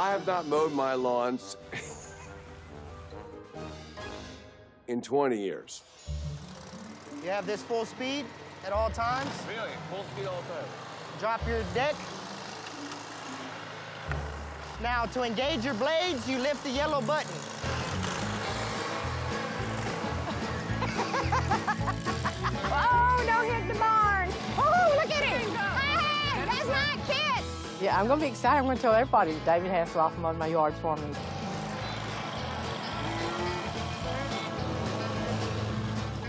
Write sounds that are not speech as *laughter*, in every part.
I have not mowed my lawns in 20 years. You have this full speed at all times. Really? Full speed all the time? Drop your deck. Now, to engage your blades, you lift the yellow button. *laughs* Oh, don't hit the barn. Oh, look at him. Hey, that's not KITT. Yeah, I'm gonna be excited. I'm gonna tell everybody that David Hasselhoff mowed my yards for me.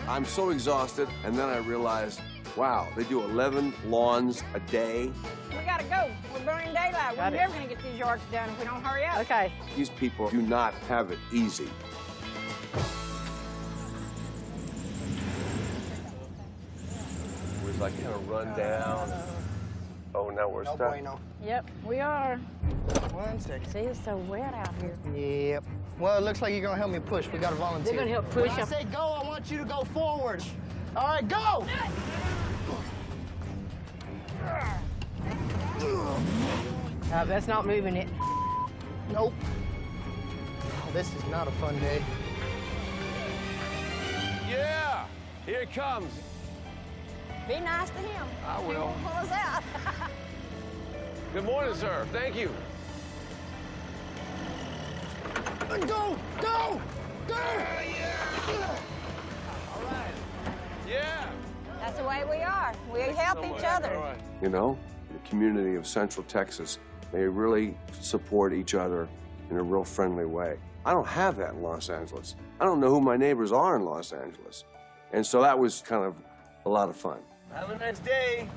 I'm so exhausted, and then I realized, wow, they do 11 lawns a day. We gotta go. We're burning daylight. Got We're it. never gonna get these yards done if we don't hurry up. Okay. These people do not have it easy. It was like kind of run down. Oh, now we're No stuck. bueno. Yep, we are. One second. See, it's so wet out here. Yep. Well, it looks like you're gonna help me push. We got a volunteer. They're gonna help push When I up. say go, I want you to go forward. All right, go! Uh, that's not moving it. Nope. Oh, this is not a fun day. Yeah, here it comes. Be nice to him. I Good morning, sir. Thank you. Go! Go! Go! Yeah. That's the way we are. We help each other. You know, the community of Central Texas, they really support each other in a real friendly way. I don't have that in Los Angeles. I don't know who my neighbors are in Los Angeles. And so that was kind of a lot of fun. Have a nice day.